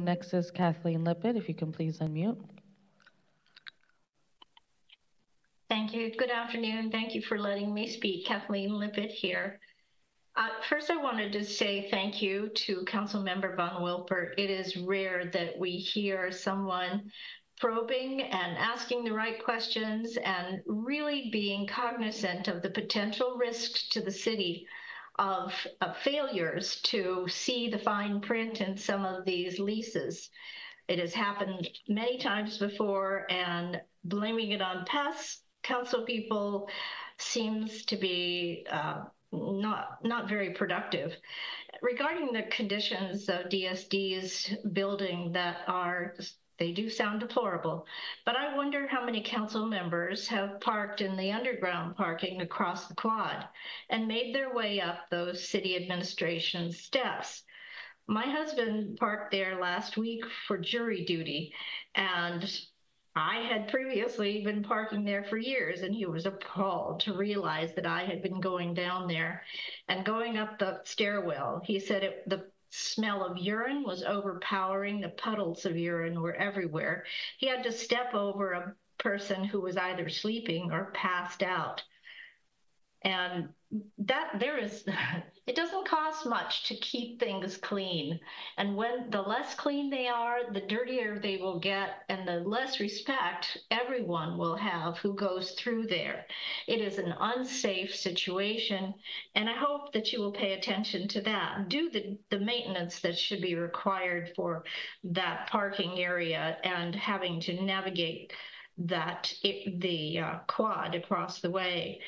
Next is Kathleen Lippett, if you can please unmute. Thank you. Good afternoon. Thank you for letting me speak. Kathleen Lippett here. Uh, first, I wanted to say thank you to Councilmember Von Wilpert. It is rare that we hear someone probing and asking the right questions and really being cognizant of the potential risks to the city of, of failures to see the fine print in some of these leases. It has happened many times before, and blaming it on past council people seems to be uh, not not very productive. Regarding the conditions of DSD's building that are they do sound deplorable, but I wonder how many council members have parked in the underground parking across the quad and made their way up those city administration steps. My husband parked there last week for jury duty, and I had previously been parking there for years, and he was appalled to realize that I had been going down there and going up the stairwell. He said it, the smell of urine was overpowering. The puddles of urine were everywhere. He had to step over a person who was either sleeping or passed out. And that there is it doesn't cost much to keep things clean. And when the less clean they are the dirtier they will get and the less respect everyone will have who goes through there. It is an unsafe situation and i hope that you will pay attention to that. Do the, the maintenance that should be required for that parking area and having to navigate that it, the uh, quad across the way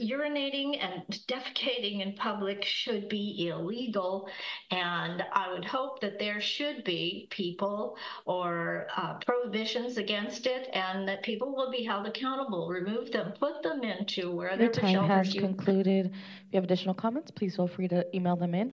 urinating and defecating in public should be illegal. And I would hope that there should be people or uh, prohibitions against it and that people will be held accountable. Remove them, put them into where Your there are time has you- concluded. If you have additional comments, please feel free to email them in.